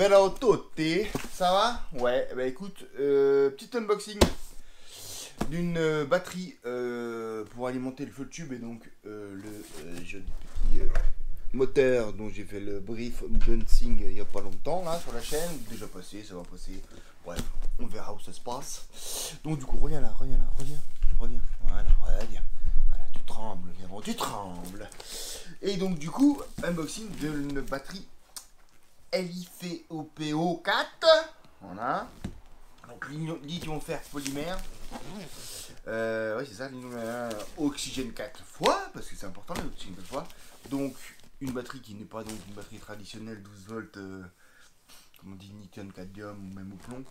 bella tutti, ça va Ouais, bah écoute, euh, petit unboxing d'une euh, batterie euh, pour alimenter le feu de tube et donc le joli petit moteur dont j'ai fait le brief unboxing il y a pas longtemps là sur la chaîne, déjà passé, ça va passer, bref, on verra où ça se passe. Donc du coup, reviens là, reviens là, reviens, reviens, voilà, reviens, voilà, tu trembles, viens, tu trembles. Et donc du coup, unboxing d'une batterie LiFeOPO 4. Voilà. Donc lithium fer polymère. Euh, oui, c'est ça, oxygène 4 fois, parce que c'est important l'oxygène 4 fois. Donc une batterie qui n'est pas donc une batterie traditionnelle 12 volts, euh, comme on dit, lithium, cadmium ou même au plomb.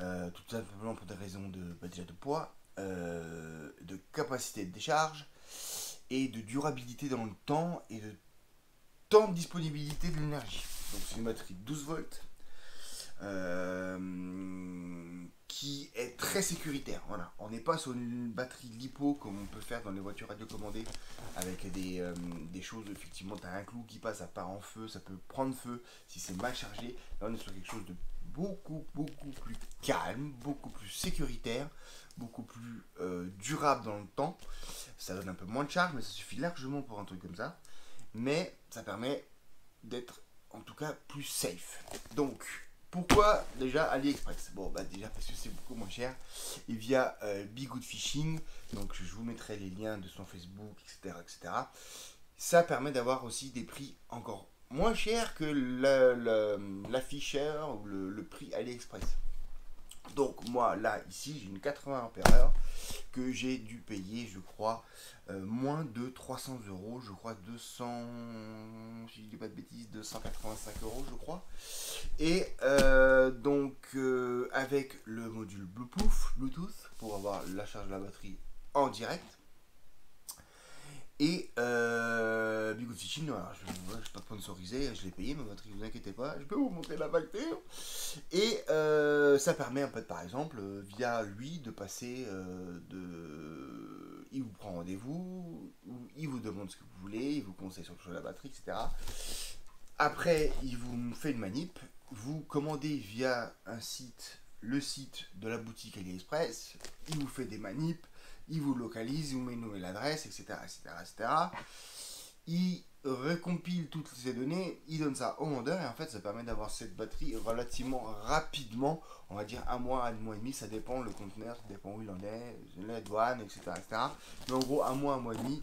Euh, tout simplement pour des raisons de, bah, déjà de poids, euh, de capacité de décharge et de durabilité dans le temps et de temps de disponibilité de l'énergie. Donc c'est une batterie 12 volts euh, qui est très sécuritaire. Voilà, on n'est pas sur une batterie lipo comme on peut faire dans les voitures radiocommandées avec des, euh, des choses effectivement, tu as un clou qui passe, ça part en feu, ça peut prendre feu si c'est mal chargé. Là on est sur quelque chose de beaucoup beaucoup plus calme, beaucoup plus sécuritaire, beaucoup plus euh, durable dans le temps. Ça donne un peu moins de charge, mais ça suffit largement pour un truc comme ça. Mais ça permet d'être en tout cas plus safe. Donc, pourquoi déjà AliExpress? Bon, bah déjà parce que c'est beaucoup moins cher. Et via euh, Good Fishing, donc je vous mettrai les liens de son Facebook, etc. etc. Ça permet d'avoir aussi des prix encore moins chers que l'afficheur ou le prix AliExpress. Donc moi là ici j'ai une 80 ampères que j'ai dû payer je crois euh, moins de 300 euros, je crois 200, si je dis pas de bêtises, 285 euros je crois. Et euh, donc euh, avec le module Bluetooth, Bluetooth pour avoir la charge de la batterie en direct. Et euh, Big Good Fishing, alors, je ne suis pas sponsorisé, je l'ai payé ma batterie, vous inquiétez pas, je peux vous montrer la facture. Et euh, ça permet en fait par exemple euh, via lui de passer euh, de... Il vous prend rendez-vous, ou il vous demande ce que vous voulez, il vous conseille sur le choix de la batterie, etc. Après, il vous fait une manip, vous commandez via un site, le site de la boutique AliExpress, il vous fait des manips, il vous localise, il vous met une nouvelle adresse, etc. etc., etc. Il recompile toutes ces données, il donne ça au vendeur et en fait ça permet d'avoir cette batterie relativement rapidement, on va dire un mois, un mois et demi, ça dépend le conteneur, ça dépend où il en est, la douane, etc. etc. Mais en gros un mois, un mois et demi,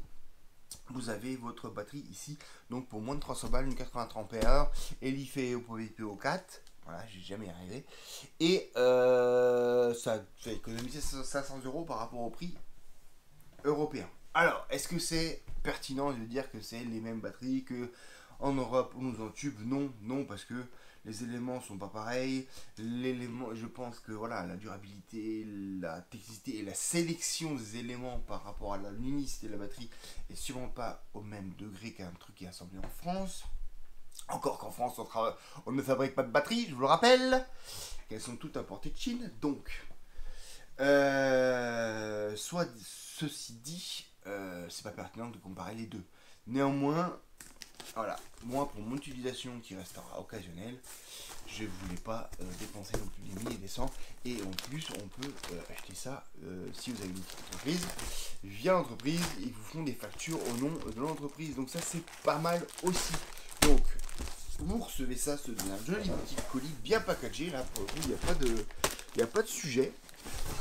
vous avez votre batterie ici, donc pour moins de 300 balles, une 83 ampères, et l'IFE au PO 4. Voilà, j'ai jamais arrivé. Et euh, ça fait économiser 500 euros par rapport au prix Alors, est-ce que c'est pertinent de dire que c'est les mêmes batteries que en Europe ou en tube? Non, non, parce que les éléments sont pas pareils. L'élément, je pense que voilà, la durabilité, la technicité et la sélection des éléments par rapport à la l'unicité de la batterie est sûrement pas au même degré qu'un truc qui est assemblé en France. Encore qu'en France, on, on ne fabrique pas de batteries, je vous le rappelle, qu'elles sont toutes importées de Chine. Donc, euh, soit ceci dit, euh, c'est pas pertinent de comparer les deux. Néanmoins, voilà, moi pour mon utilisation qui restera occasionnelle, je voulais pas euh, dépenser non plus des milliers et des cents. Et en plus, on peut euh, acheter ça euh, si vous avez une petite entreprise. Via l'entreprise, ils vous font des factures au nom de l'entreprise. Donc ça, c'est pas mal aussi. Donc, vous recevez ça, ce un joli petit colis bien packagé. Là, pour le coup, il n'y a pas de sujet.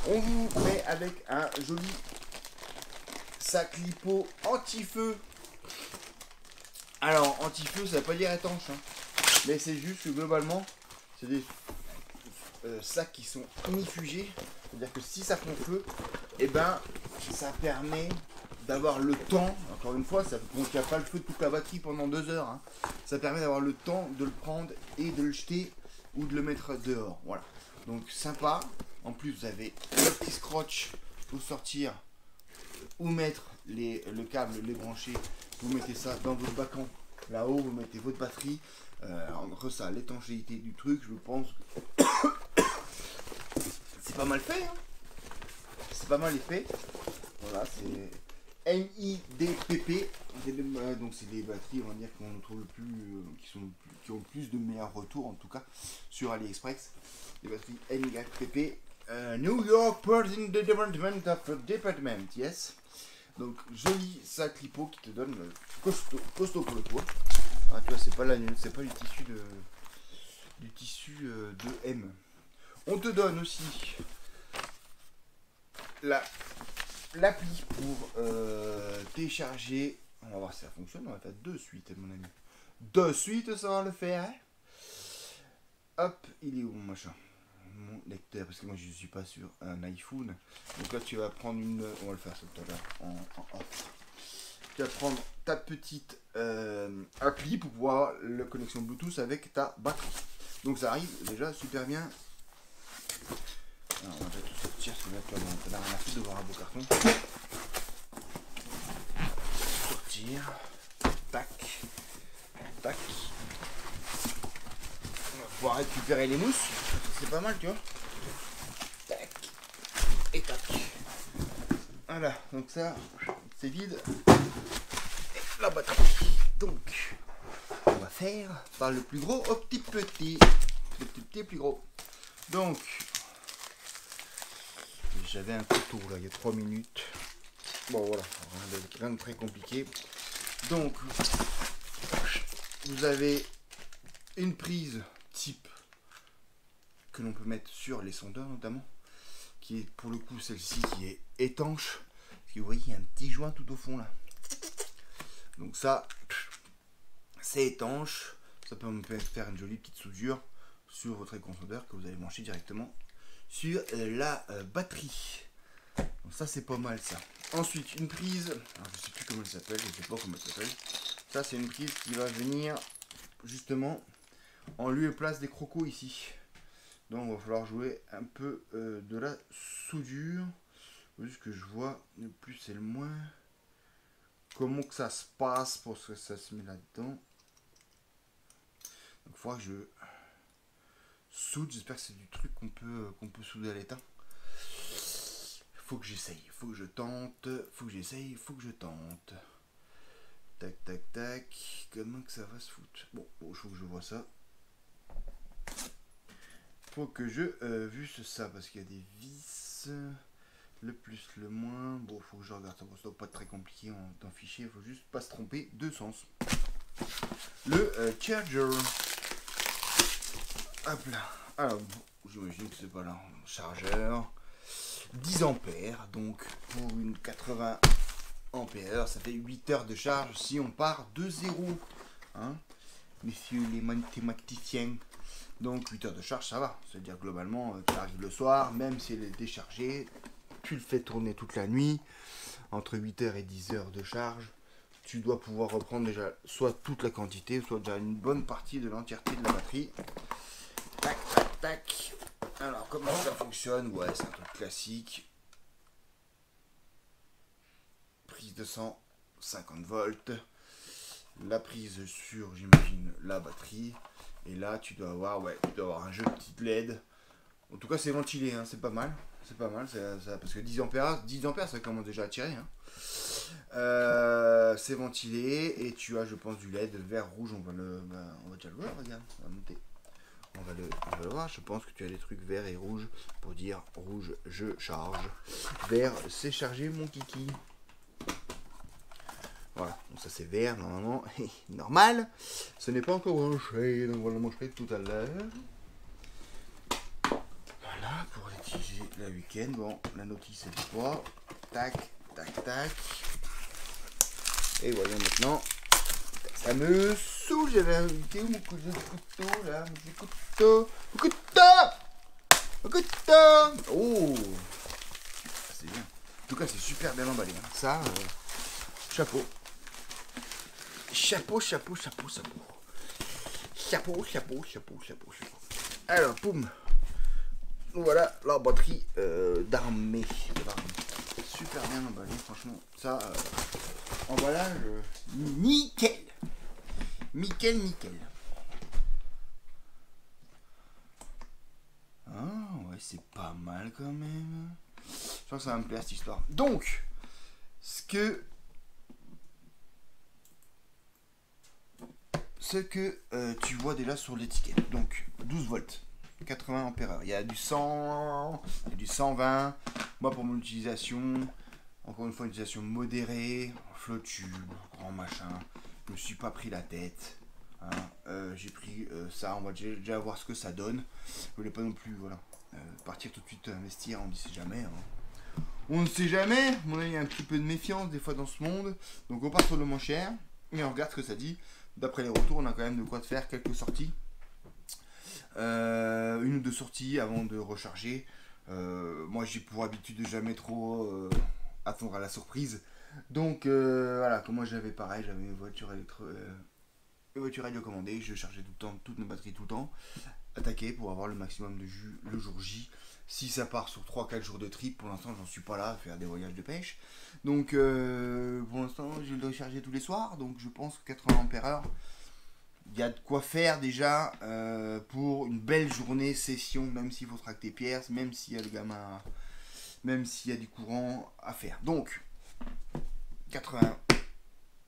On vous met avec un joli sac lipo anti-feu. Alors, anti-feu, ça veut pas dire étanche, hein. mais c'est juste que globalement, c'est des euh, sacs qui sont inifugés. C'est-à-dire que si ça prend feu, et ben, ça permet d'avoir le temps, encore une fois, ça n'y a pas le feu de toute la batterie pendant deux heures. hein. Ça permet d'avoir le temps de le prendre et de le jeter ou de le mettre dehors. Voilà. Donc sympa. En plus, vous avez le petit scotch pour sortir ou mettre les, le câble, les brancher. Vous mettez ça dans votre bacan. Là-haut, vous mettez votre batterie. Euh, entre ça, l'étanchéité du truc, je pense que c'est pas mal fait. hein. c'est pas mal fait. Voilà, c'est NIDPP. Euh, donc c'est des batteries, on va dire, qu'on trouve le plus, euh, qui, sont qui ont le plus de meilleurs retours, en tout cas, sur AliExpress. Les batteries NIDPP. Euh, New York Person Department of Department, yes. Donc joli sac lipo qui te donne costaud, costaud pour le poids. Ah, tu vois, c'est pas pas du tissu de du tissu de M. On te donne aussi la l'appli pour euh, télécharger. On va voir si ça fonctionne. On va faire deux suites, mon ami. Deux suites, ça va le faire. Hein. Hop, il est où mon machin? Mon lecteur, parce que moi je suis pas sur un iPhone. Donc là, tu vas prendre une. On va le faire tout à l'heure en, Tu vas prendre ta petite euh, appli pour pouvoir la connexion Bluetooth avec ta batterie. Donc ça arrive déjà super bien on va tout sortir, parce que là, on a rien à voir un beau carton. Sortir. Tac. Tac. On va pouvoir récupérer les mousses. C'est pas mal, tu vois. Tac. Et tac. Voilà, donc ça, c'est vide. Et la batterie. Donc, on va faire par le plus gros au petit petit. Le petit petit plus gros. Donc, j'avais un couteau là il y a 3 minutes. Bon voilà, rien de, très compliqué. Donc, vous avez une prise que l'on peut mettre sur les sondeurs notamment, qui est pour le coup celle-ci qui est étanche. Parce que vous voyez, un petit joint tout au fond là. Donc ça, c'est étanche. Ça peut me faire une jolie petite soudure sur votre écran sondeur que vous allez brancher directement sur la euh, batterie. Donc ça c'est pas mal ça. Ensuite une prise, alors, je sais plus comment elle s'appelle, je sais pas comment elle s'appelle. Ça c'est une prise qui va venir justement en lieu et place des crocos ici. Donc va falloir jouer un peu euh, de la soudure. Ce que je vois, le plus et le moins. Comment que ça se passe pour que ça se met là-dedans. Donc il faudra que je soude. J'espère que c'est du truc qu'on peut, qu'on peut souder à l'état. Faut que j'essaye, faut que je tente, faut que j'essaye, faut que je tente. Tac, tac, tac. Comment que ça va se foutre? Bon, il faut que je vois ça. Faut que je euh, ça parce qu'il y a des vis. Le plus, le moins. Bon, faut que je regarde ça. Bon, pas très compliqué en, fichier. Faut juste pas se tromper de sens. Le euh, charger. Hop là. Alors, j'imagine que c'est pas là. Chargeur. 10 ampères. Donc, pour une 80 ampères, ça fait 8 heures de charge si on part de zéro. Hein Messieurs les mathématiciens. Donc, 8 heures de charge, ça va. C'est-à-dire, globalement, euh, tu arrives le soir, même si elle est déchargée, tu le fais tourner toute la nuit. Entre 8 heures et 10 heures de charge tu dois pouvoir reprendre déjà soit toute la quantité, soit déjà une bonne partie de l'entièreté de la batterie. Tac, tac, tac. Alors, comment ça fonctionne? Ouais, c'est un truc classique. Prise de 150 volts. La prise sur, j'imagine, la batterie. Et là, tu dois avoir, ouais, tu dois avoir un jeu de petites LED. En tout cas, c'est ventilé, hein, c'est pas mal. C'est pas mal, ça, parce que 10 ampères, 10 ampères, ça commence déjà à tirer. Hein. Euh, c'est ventilé et tu as, je pense, du LED vert rouge. On va le, bah, on va déjà le voir, regarde, on va monter. On va, le, voir. Je pense que tu as des trucs verts et rouges pour dire rouge, je charge. Vert, c'est chargé, mon kiki. Voilà, donc ça c'est vert normalement. Normal, ce n'est pas encore branché, donc on va le montrer tout à l'heure. Voilà, pour utiliser la week-end. Bon, la notice est pas. Tac, tac, tac. Et voyons maintenant. Ça me saoule, j'avais invité mon couteau là Mon couteau Mon couteau Mon couteau Oh C'est bien. En tout cas, c'est super bien emballé. Hein. Ça, euh, chapeau. Chapeau, chapeau, chapeau, chapeau. Chapeau, chapeau, chapeau, chapeau, chapeau. Alors, poum. Voilà la batterie euh, d'armée. Super bien emballé, franchement. Ça, euh, emballage euh, nickel. Nickel, nickel. Ah ouais, c'est pas mal quand même. Je pense que ça va me plaire cette histoire. Donc, ce que ce que euh, tu vois déjà sur l'étiquette. Donc 12 volts, 80 ampères. Il y a du 100, il y a du 120. Moi pour mon utilisation, encore une fois, une utilisation modérée, flow tube, grand machin. Je me suis pas pris la tête. Hein. Euh, j'ai pris euh, ça, on va déjà voir ce que ça donne. Je voulais pas non plus, voilà, partir tout de suite investir, on ne sait jamais. Hein. On ne sait jamais, il y a un petit peu de méfiance des fois dans ce monde. Donc on part sur le moins cher et on regarde ce que ça dit. D'après les retours, on a quand même de quoi faire quelques sorties. Euh, une ou deux sorties avant de recharger. Euh, moi, j'ai pour habitude de jamais trop euh, attendre à la surprise. Donc voilà, comme moi j'avais pareil, j'avais une voiture électro, une voiture radiocommandée, je chargeais tout le temps, toutes mes batteries tout le temps, attaquer pour avoir le maximum de jus le jour J. Si ça part sur 3-4 jours de trip, pour l'instant j'en suis pas là à faire des voyages de pêche. Donc euh, pour l'instant je le recharger tous les soirs, donc je pense que 80 ampères il y a de quoi faire déjà euh, pour une belle journée session, même s'il faut tracter pierres, même s'il y a le gamin, même s'il y a du courant à faire. Donc 80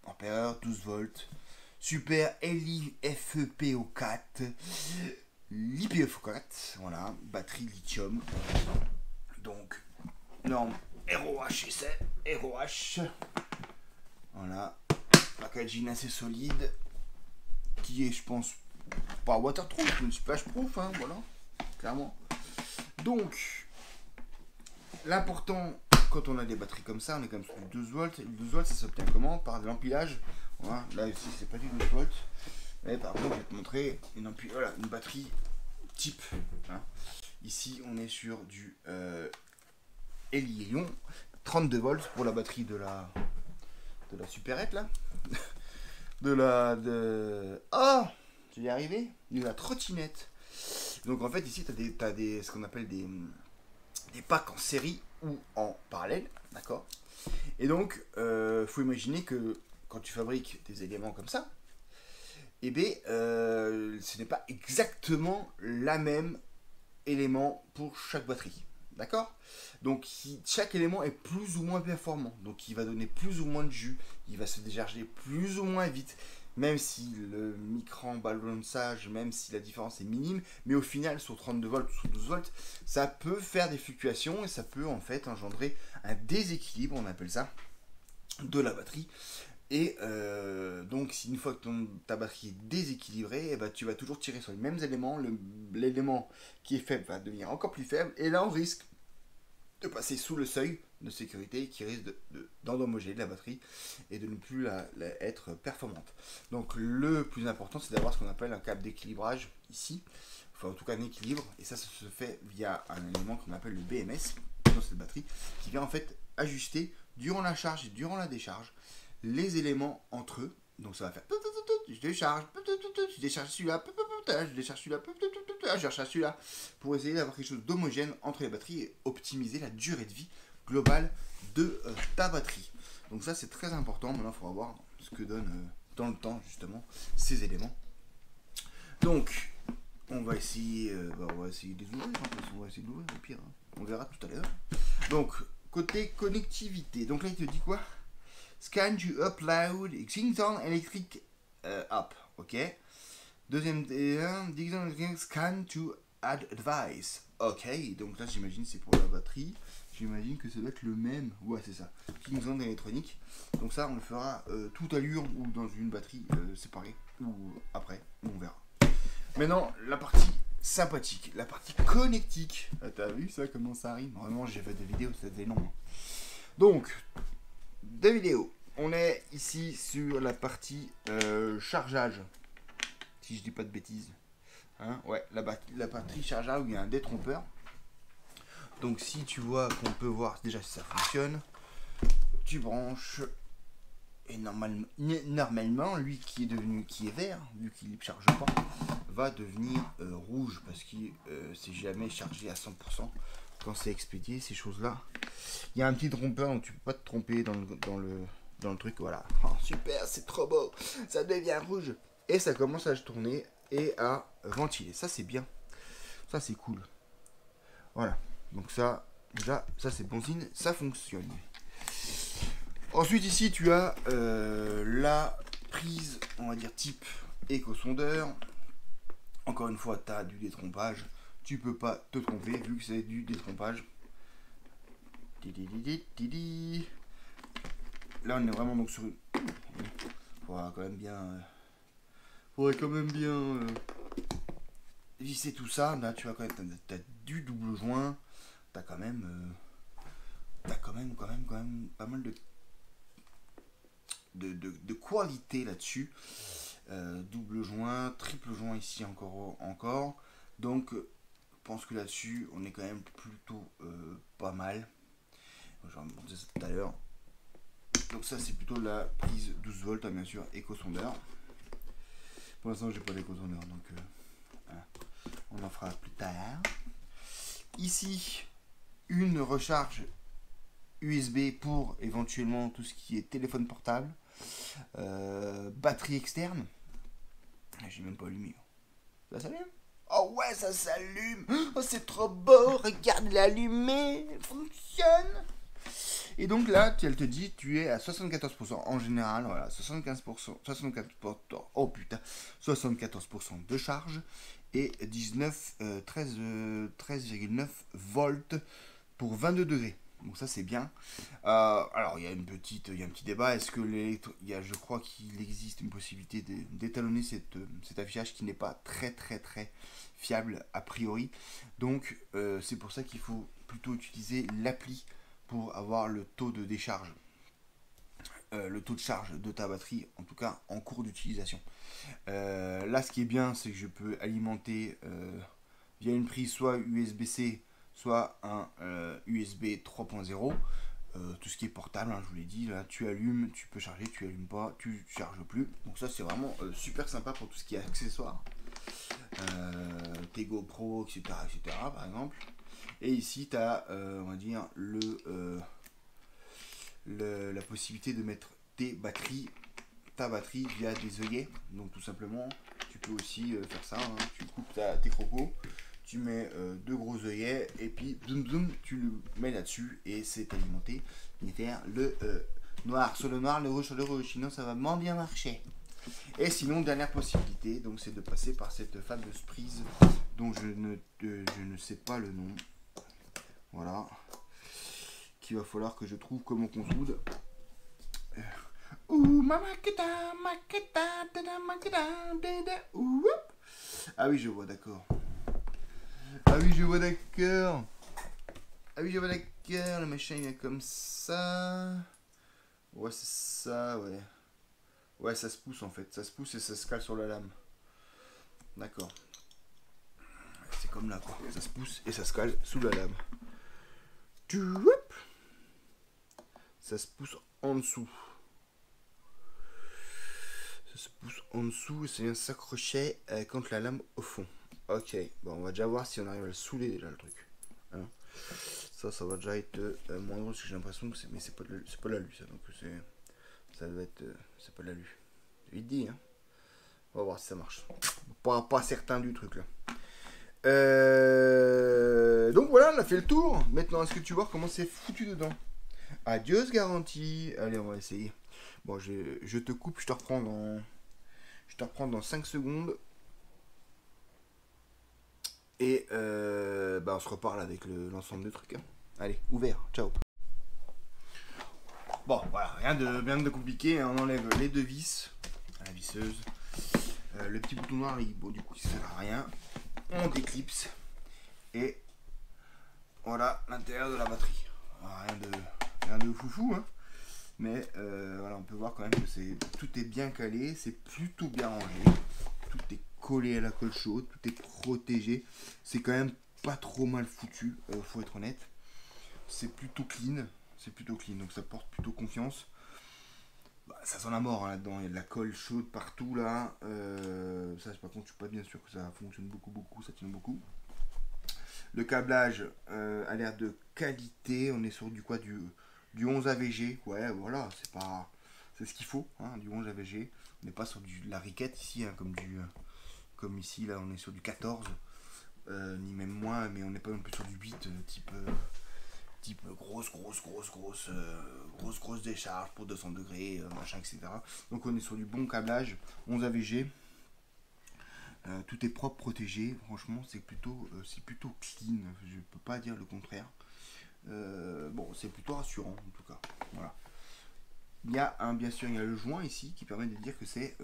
ampères, 12 volts, super LIFEPO4 l'IPF4, voilà, batterie lithium. Donc, norme ROH essai, ROH. Voilà, packaging assez solide, qui est, je pense, pas waterproof, mais splash proof, hein, voilà, clairement. Donc, l'important quand on a des batteries comme ça, on est comme sur 12 volts. 12 volts, ça s'obtient comment? Par de l'empilage. Voilà, là aussi, c'est pas du 12 volts. Mais par contre, je vais te montrer une, une batterie type. Hein. Ici, on est sur du euh, 32 volts pour la batterie de la de la supérette là. de la de oh, je vais y arriver. De la trottinette. Donc en fait ici tu as des, as des ce qu'on appelle des des packs en série ou en parallèle, d'accord? Et donc euh, faut imaginer que quand tu fabriques des éléments comme ça, eh bien, euh, ce n'est pas exactement la même élément pour chaque batterie. D'accord? Donc chaque élément est plus ou moins performant. Donc il va donner plus ou moins de jus. Il va se décharger plus ou moins vite. Même si le micro balancage, même si la différence est minime. Mais au final, sur 32 volts, sur 12 volts, ça peut faire des fluctuations. Et ça peut en fait engendrer un déséquilibre, on appelle ça, de la batterie. Et euh, donc, si une fois que ta batterie est déséquilibrée, eh ben, tu vas toujours tirer sur les mêmes éléments. L'élément qui est faible va devenir encore plus faible. Et là, on risque de passer sous le seuil de sécurité qui risque d'endommager de, la batterie et de ne plus être performante. Donc, le plus important, c'est d'avoir ce qu'on appelle un câble d'équilibrage ici. Enfin, en tout cas, un équilibre. Et ça, ça se fait via un élément qu'on appelle le BMS dans cette batterie qui vient en fait ajuster durant la charge et durant la décharge les éléments entre eux. Donc ça va faire je décharge, je décharge celui-là, je décharge celui-là, je décharge celui-là, pour essayer d'avoir quelque chose d'homogène entre les batteries et optimiser la durée de vie globale de euh, ta batterie. Donc ça c'est très important, maintenant il faudra voir ce que donne euh, dans le temps justement ces éléments. Donc on va essayer, euh, bah, on va essayer de les ouvrir, on va essayer de l'ouvrir au pire, hein. on verra tout à l'heure. Donc côté connectivité, donc là il te dit quoi? Scan to upload Xington Electric euh, App. Ok? Deuxième euh, scan to add advice. Ok. Donc là, j'imagine c'est pour la batterie. J'imagine que ça doit être le même. Ouais, c'est ça. Kingston électronique. Donc ça, on le fera euh, tout à l'ure ou dans une batterie séparée. Ou après. On verra. Maintenant, la partie sympathique. La partie connectique. Ah, T'as vu ça Comment ça arrive Vraiment, j'ai fait des vidéos, c'était long. Hein. Donc, des vidéos. On est ici sur la partie euh, chargeage. Si je dis pas de bêtises. Hein la, la partie chargeage où il y a un détrompeur. Donc si tu vois qu'on peut voir déjà si ça fonctionne, tu branches et normalement, normalement lui qui est devenu qui est vert, vu qu'il ne charge pas, va devenir euh, rouge parce qu'il euh, s'est jamais chargé à 100% quand c'est expédié ces choses là. Il y a un petit trompeur donc tu peux pas te tromper dans le, dans le truc, voilà. Oh, super, c'est trop beau, ça devient rouge. Et ça commence à tourner et à ventiler. Ça c'est bien, ça c'est cool. Voilà, donc ça, déjà, ça c'est bon signe, ça fonctionne. Ensuite ici tu as euh, la prise, on va dire type éco-sondeur. Encore une fois, tu as du détrompage. Tu peux pas te tromper vu que c'est du détrompage. Là, on est vraiment donc sur une. Faudra quand même bien. Euh, faudrait quand même bien. Euh, visser tout ça. Là, tu vois, quand même. T'as du double joint. T'as quand même. Euh, t'as quand même, quand même, quand même pas mal de. De, de, qualité là-dessus. double joint, triple joint ici encore. encore. Donc, je pense que là-dessus, on est quand même plutôt pas mal. Je vais vous ça tout à l'heure. Donc ça c'est plutôt la prise 12 volts, hein, bien sûr, éco-sondeur. Pour l'instant j'ai pas d'éco-sondeur, donc euh, on en fera plus tard. Ici, une recharge USB pour éventuellement tout ce qui est téléphone portable. Euh, batterie externe. Ah, j'ai même pas allumé. Ça s'allume? Oh ouais, ça s'allume Oh c'est trop beau Regarde l'allumé fonctionne et donc là, elle te dit, tu es à 74% en général, voilà, 75%, 74%, oh putain, 74% de charge et 19, 13, 13,9 volts pour 22 degrés. Donc ça c'est bien. Euh, alors il y a une petite, il y a un petit débat. Est-ce que il y a, je crois qu'il existe une possibilité d'étalonner cet affichage qui n'est pas très très très fiable a priori. Donc euh, c'est pour ça qu'il faut plutôt utiliser l'appli pour avoir le taux de décharge, euh, le taux de charge de ta batterie, en tout cas en cours d'utilisation. Euh, là, ce qui est bien, c'est que je peux alimenter euh, via une prise soit USB-C, soit un USB 3.0. tout ce qui est portable, hein, je vous l'ai dit, là tu allumes, tu peux charger, tu allumes pas, tu charges plus. Donc ça c'est vraiment super sympa pour tout ce qui est accessoires. tes GoPro, etc., etc. par exemple. Et ici, tu as, euh, on va dire, euh, le, la possibilité de mettre tes batteries, ta batterie via des œillets. Donc tout simplement, tu peux aussi euh, faire ça. Hein. Tu coupes tes crocos, tu mets deux gros œillets et puis zoom, zoom, tu le mets là-dessus et c'est alimenté. Le noir sur le noir, le rouge sur le rouge. Sinon, ça va moins bien marcher. Et sinon, dernière possibilité, donc c'est de passer par cette fameuse prise dont je ne, je ne sais pas le nom. Voilà. Qu'il va falloir que je trouve comment qu'on soude. Ah oui, je vois, d'accord. Ah oui, je vois, d'accord. Ah oui, je vois, d'accord. Le machin, il est comme ça. Ouais, c'est ça, ouais. Ouais, ça se pousse en fait. Ça se pousse et ça se cale sur la lame. D'accord. C'est comme là, quoi. Ça se pousse et ça se cale sous la lame. Ça se pousse en dessous. Ça se pousse en dessous et ça vient s'accrocher euh, contre la lame au fond. Ok, bon, on va déjà voir si on arrive à le saouler déjà le truc. Hein. ça, ça va déjà être euh, moins drôle parce que j'ai l'impression que c'est. Mais c'est pas, de, pas la lue ça, donc c'est. Ça doit être. Euh, c'est pas de la dit, hein. On va voir si ça marche. Pas, pas certain du truc là. Euh, donc voilà, on a fait le tour. Maintenant, est-ce que tu vois comment c'est foutu dedans Adieu, garantie. Allez, on va essayer. Bon, je, te coupe, je te reprends dans, je te reprends dans 5 secondes. Et euh, bah, on se reparle avec l'ensemble des trucs. Hein. Allez, ouvert, ciao. Bon, voilà, rien de, bien de compliqué. Hein. On enlève les deux vis la visseuse. Euh, le petit bouton noir, il, bon, du coup, il sert à rien on déclipse et voilà l'intérieur de la batterie. Rien de, rien de foufou, hein. mais euh, voilà, on peut voir quand même que c'est tout est bien calé, c'est plutôt bien rangé, tout est collé à la colle chaude, tout est protégé, c'est quand même pas trop mal foutu, euh, faut être honnête. C'est plutôt clean, c'est plutôt clean, donc ça porte plutôt confiance. Bah, ça sent la mort hein, là-dedans, il y a de la colle chaude partout là. Euh, ça, par contre, je suis pas bien sûr que ça fonctionne beaucoup, beaucoup, ça tient beaucoup. Le câblage euh, a l'air de qualité. On est sur du quoi du, du 11 AVG. Ouais, voilà, c'est pas. C'est ce qu'il faut, hein, du 11 AVG. On n'est pas sur du, la riquette ici, hein, comme, du, comme ici, là, on est sur du 14. Euh, ni même moins, mais on n'est pas non plus sur du 8, type type grosse, grosse, grosse, grosse, euh, grosse, grosse décharge pour 200 degrés, euh, machin, etc. Donc on est sur du bon câblage, 11 AVG. Euh, tout est propre, protégé. Franchement, c'est plutôt, euh, c'est plutôt clean. Je peux pas dire le contraire. Euh, bon, c'est plutôt rassurant en tout cas. Voilà. Il y a un, bien sûr, il y a le joint ici qui permet de dire que c'est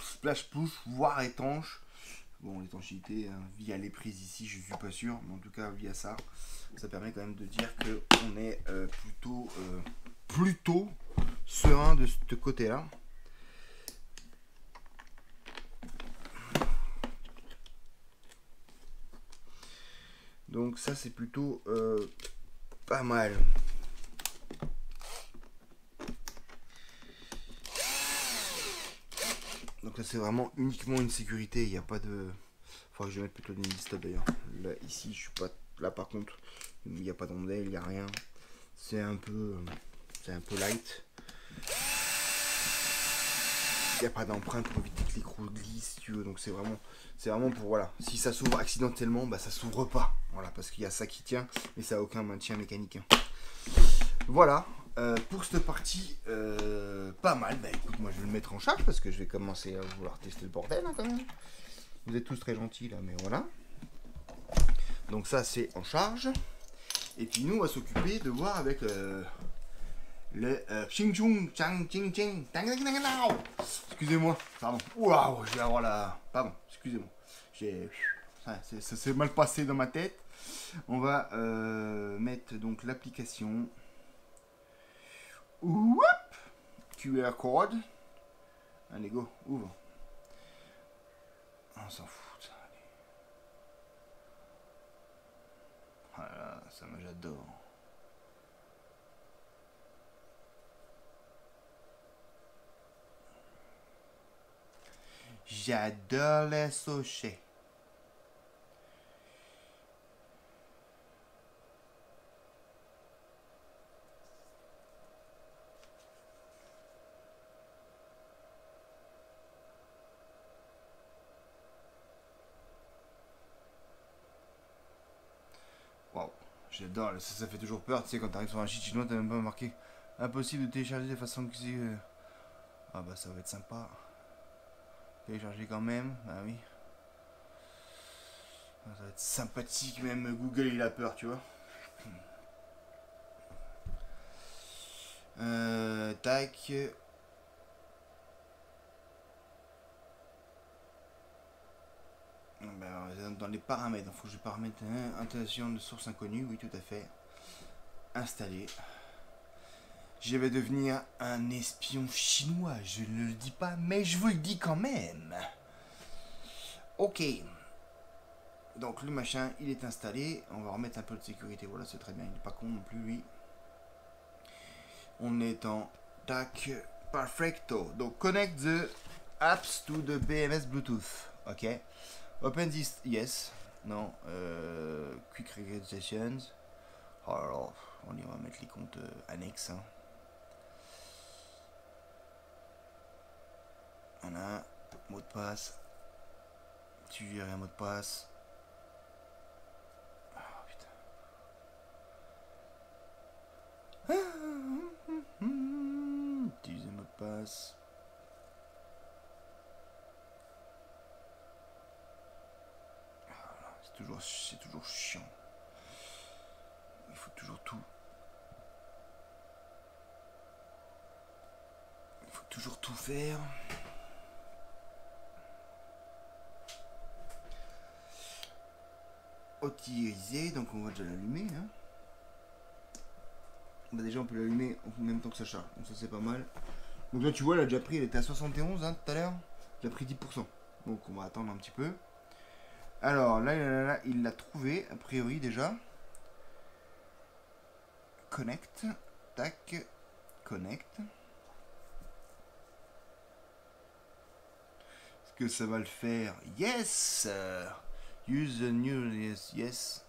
splash push, voire étanche. Bon, l'étanchéité hein, via les prises ici, je suis pas sûr, mais en tout cas via ça, ça permet quand même de dire que on est plutôt, plutôt serein de ce côté-là. Donc ça c'est plutôt euh, pas mal. Donc là c'est vraiment uniquement une sécurité, il n'y a pas de... Enfin je vais mettre plutôt des listes d'ailleurs. Là ici je suis pas... Là par contre il n'y a pas d'ondelle, il n'y a rien. C'est un peu... C'est un peu light. Il n'y a pas d'empreinte pour éviter que l'écrou glisse, tu veux. Donc c'est vraiment, c'est vraiment pour voilà. Si ça s'ouvre accidentellement, bah ça s'ouvre pas. Voilà, parce qu'il y a ça qui tient, mais ça a aucun maintien mécanique. Hein. Voilà. Euh, pour cette partie, euh, pas mal. Bah écoute, moi je vais le mettre en charge parce que je vais commencer à vouloir tester le bordel hein, quand même. Vous êtes tous très gentils là, mais voilà. Donc ça c'est en charge. Et puis nous on va s'occuper de voir avec euh, le ching chung chang ching ching excusez-moi pardon waouh je vais avoir la pardon excusez-moi j'ai ça s'est mal passé dans ma tête on va mettre donc l'application QR code. Allez go ouvre. On s'en fout voilà ça me j'adore. J'adore les sochets. J'adore, ça, ça fait toujours peur, tu sais, quand t'arrives sur un site chinois, t'as même pas marqué impossible de télécharger de façon que euh, Ah bah ça va être sympa. Télécharger quand même, bah oui. Ça va être sympathique, même Google il a peur, tu vois. Euh, tac. Dans les paramètres, il faut que je paramètre installation de source inconnue, oui tout à fait. Installé. Je vais devenir un espion chinois, je ne le dis pas, mais je vous le dis quand même. Ok. Donc le machin, il est installé. On va remettre un peu de sécurité. Voilà, c'est très bien. Il n'est pas con non plus, lui. On est en tac perfecto. Donc connect the apps to the BMS Bluetooth. Ok. Open this, yes. Non. Euh, quick registrations. Alors, on y va mettre les comptes euh, annexes. Hein. Voilà, mot de passe. Tu verrais un mot de passe. Oh putain. Utiliser mot de passe. C'est toujours, c'est toujours chiant. Il faut toujours tout. Il faut toujours tout faire. Autoriser, donc on va déjà l'allumer. Hein. Bah déjà on peut l'allumer en même temps que ça charge, donc ça c'est pas mal. Donc là tu vois, elle a déjà pris, elle était à 71 hein, tout à l'heure, il a pris 10%. Donc on va attendre un petit peu. Alors là, là, là il l'a trouvé, a priori déjà. Connect, tac, connect. Est-ce que ça va le faire? Yes Use the new yes, yes.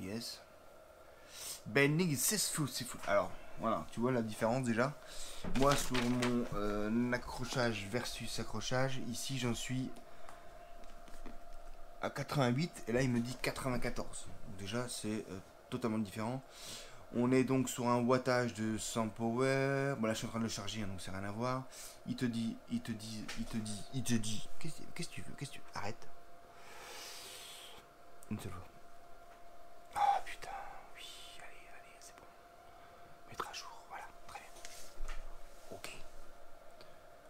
Yes. Bending is successful. Alors, voilà, tu vois la différence déjà. Moi, sur mon euh, accrochage versus accrochage, ici j'en suis à 88 et là il me dit 94. Donc déjà, c'est euh, totalement différent. On est donc sur un wattage de 100 power. Bon là je suis en train de le charger, hein, donc c'est rien à voir. Il te dit, il te dit, il te dit, il te dit. Qu'est-ce que tu veux Qu'est-ce que tu veux? Arrête. Une seule fois. Oh putain, oui, allez, allez, c'est bon. Mettre à jour, voilà, très bien. Ok.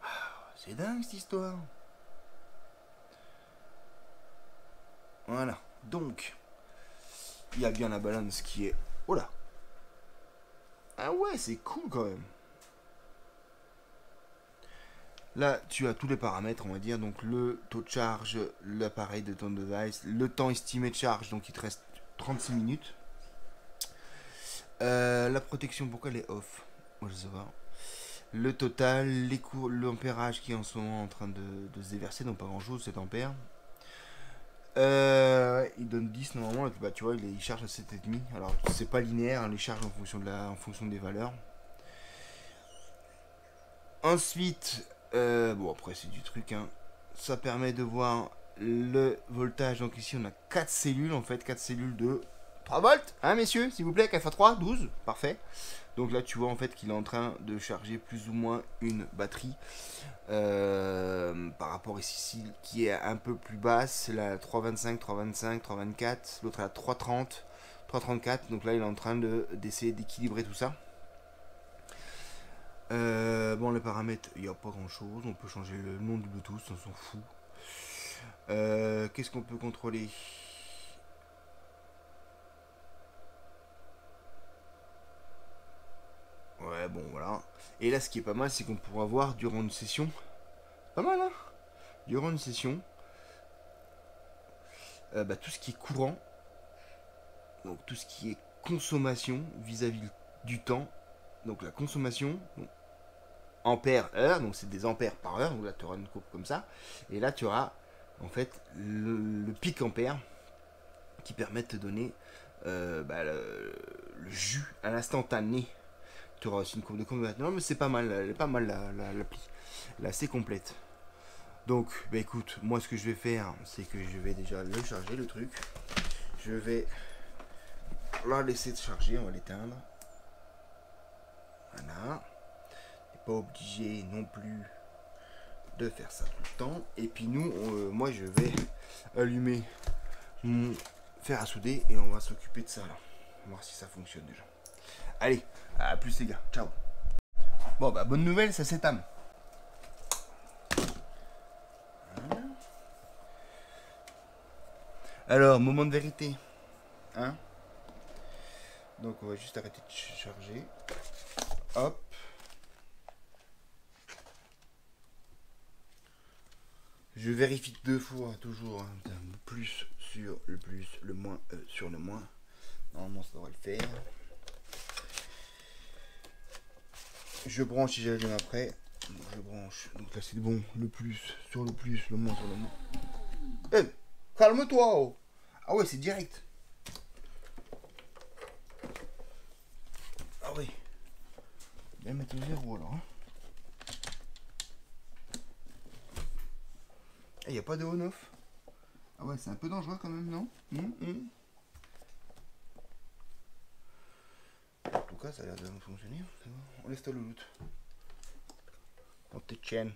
Ah, c'est dingue cette histoire. Voilà, donc, il y a bien la balance qui est... Oh là Ah ouais, c'est cool quand même. Là, tu as tous les paramètres, on va dire. Donc, le taux de charge, l'appareil de ton device, le temps estimé de charge, donc il te reste 36 minutes. Euh, la protection, pourquoi elle est off? Je sais pas. Le total, les cours, l'ampérage qui est en ce moment en train de, de se déverser, donc pas grand chose, 7 ampères. Euh, il donne 10 normalement, bah, tu vois, il, charge à 7,5. Alors, c'est pas linéaire, hein, les charges en fonction des valeurs. Ensuite, euh, bon, après, c'est du truc, hein. Ça permet de voir le voltage. Donc, ici, on a 4 cellules, en fait, 4 cellules de 3 volts, hein, messieurs, s'il vous plaît, KFA3, 12, parfait. Donc là, tu vois en fait qu'il est en train de charger plus ou moins une batterie euh, par rapport ici qui est un peu plus basse, la 325, 325, 324, l'autre à 330, 334. Donc là, il est en train d'essayer d'équilibrer tout ça. Euh, bon, les paramètres, il n'y a pas grand chose. On peut changer le nom du Bluetooth, on s'en fout. Euh, qu'est-ce qu'on peut contrôler? Ouais, bon, voilà. Et là, ce qui est pas mal, c'est qu'on pourra voir durant une session. Pas mal, hein? Durant une session, euh, bah, tout ce qui est courant, donc tout ce qui est consommation vis-à-vis du temps, donc la consommation, ampères heure, donc c'est des ampères par heure, donc là tu auras une courbe comme ça, et là tu auras en fait le, pic ampère qui permet de te donner euh, bah, le, jus à l'instantané tu aussi une courbe de combat. Non, mais c'est pas mal, elle est pas mal l'appli. La, Là, c'est complète. Donc, bah écoute, moi ce que je vais faire, c'est que je vais déjà le charger le truc. Je vais la laisser charger, on va l'éteindre. Voilà. Pas obligé non plus de faire ça tout le temps. Et puis nous, euh, moi je vais allumer mon fer à souder et on va s'occuper de ça là. On va voir si ça fonctionne déjà. Allez, à plus les gars, ciao. Bon bah bonne nouvelle, ça s'étame. Alors, moment de vérité. Hein Donc on va juste arrêter de charger. Hop. Je vérifie deux fois toujours. Hein, plus sur le plus, le moins euh, sur le moins. Normalement ça devrait le faire. Je branche et j'allume après. je branche. Donc là c'est bon. Le plus sur le plus, le moins sur le moins. Eh, calme-toi. Oh. Ah ouais, c'est direct. Ah oui. Bien mettre au zéro alors. Hein. Il eh, n'y a pas de on-off. Ah ouais, c'est un peu dangereux quand même, non? Hum, ça a l'air de fonctionner. On laisse le loot. On te chaîne.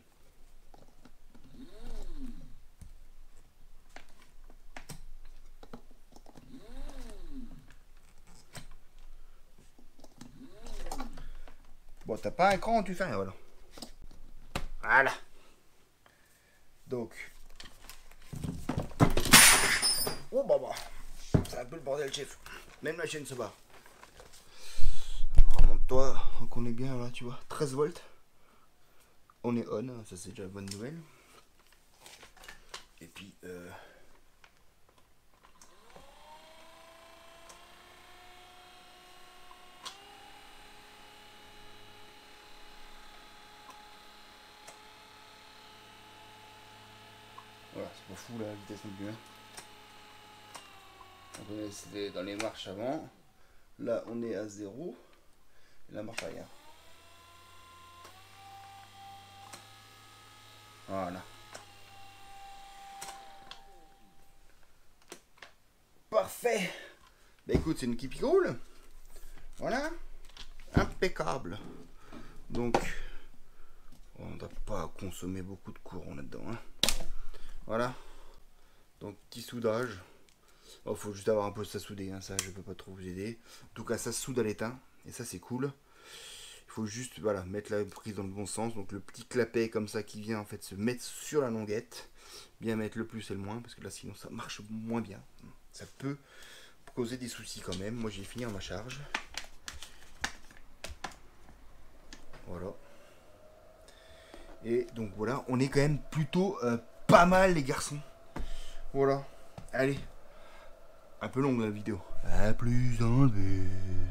Bon, t'as pas un écran, tu fais voilà. Voilà. Donc. Oh bah bah. C'est un peu le bordel, chef. Même la chaîne se bat toi, on est bien là, tu vois, 13 volts. On est on, ça c'est déjà une bonne nouvelle. Et puis, euh... Voilà, c'est pas fou la vitesse non plus. Hein. On dans les marches avant. Là, on est à 0 la marche arrière. Voilà. Parfait. Bah écoute, c'est une qui roule. Voilà. Impeccable. Donc, on ne doit pas consommer beaucoup de courant là-dedans. Hein. Voilà. Donc, petit soudage. Il faut juste avoir un peu ça soudé, hein. ça je peux pas trop vous aider. En tout cas, ça soude à l'étain, et ça c'est cool. Il faut juste voilà, mettre la prise dans le bon sens. Donc le petit clapet comme ça qui vient en fait se mettre sur la longuette. Bien mettre le plus et le moins, parce que là sinon ça marche moins bien. Ça peut causer des soucis quand même. Moi j'ai fini ma charge. Voilà. Et donc voilà, on est quand même plutôt euh, pas mal les garçons. Voilà. Allez. Un peu longue la vidéo. A plus le bus.